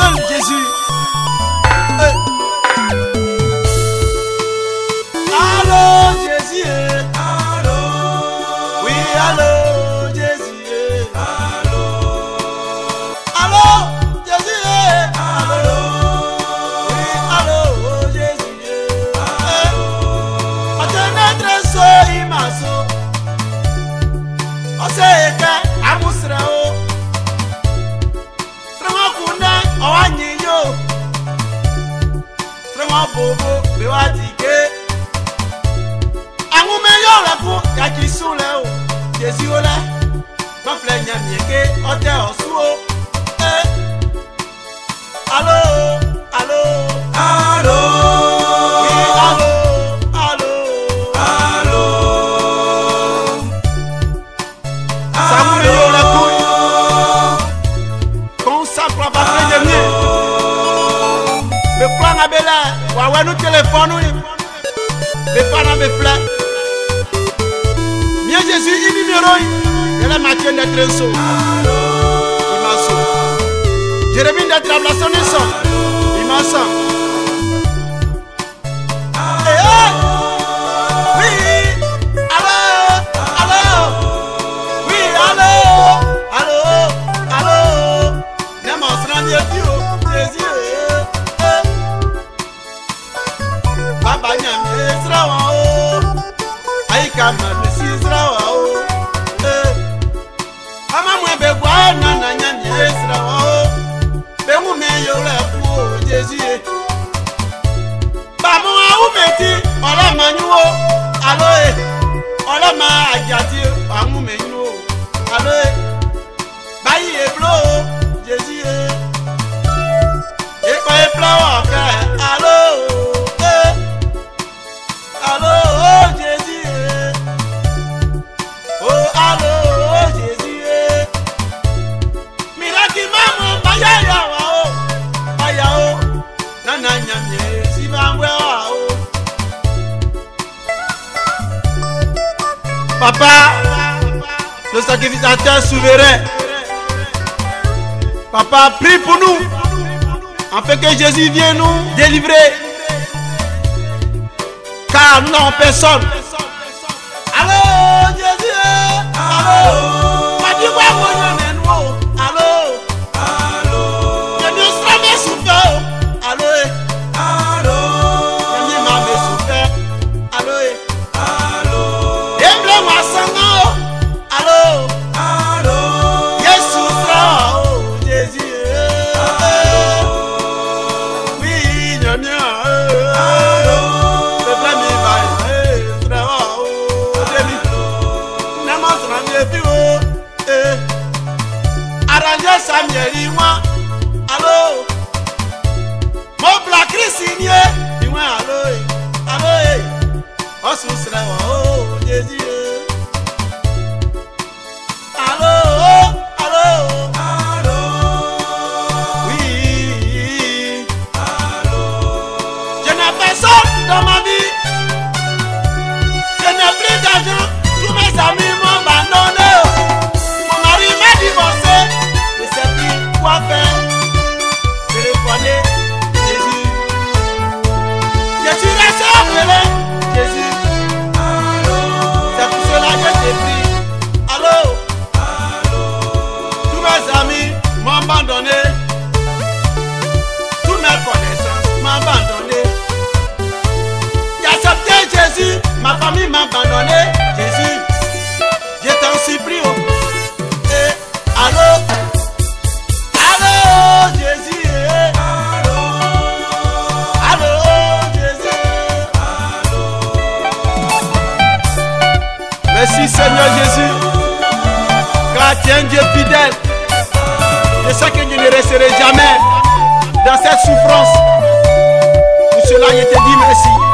Sölgesi wọn bòbò pé wá ti gé. àwọn ọmọ ẹyọ rẹ fún yàtí sùn lẹ o jèsì ó lẹ gbọ́nfilẹ̀ yẹn mìíké ọtẹ ọ̀sùn o. alo alo alo. alo wawɛ nu telefɔnu ni befana be filɛ mie jesu i nimero yi yɛlɛ mathieu nɛtre nso i ma so jeremi nɛtre ablasɔni sɔn i ma sɔn. ọlọ́mọ àjàtì àmúmẹ̀yìn o àbẹ́. Papa, le sacrificateur souverain. Papa, prie pour nous. Afin que Jésus vienne nous délivrer. Car nous n'avons personne. Allô, Jésus. Hein? Allô. Ma famille m'a abandonné, Jésus. Je t'en supplie. Oh. Eh, allô? Allô, Jésus. Allô? Eh. Allô, Jésus. Allô. Eh. Merci Seigneur Jésus. Car tu es un Dieu fidèle. Je sais que je ne resterai jamais dans cette souffrance. Pour cela, je te dis merci.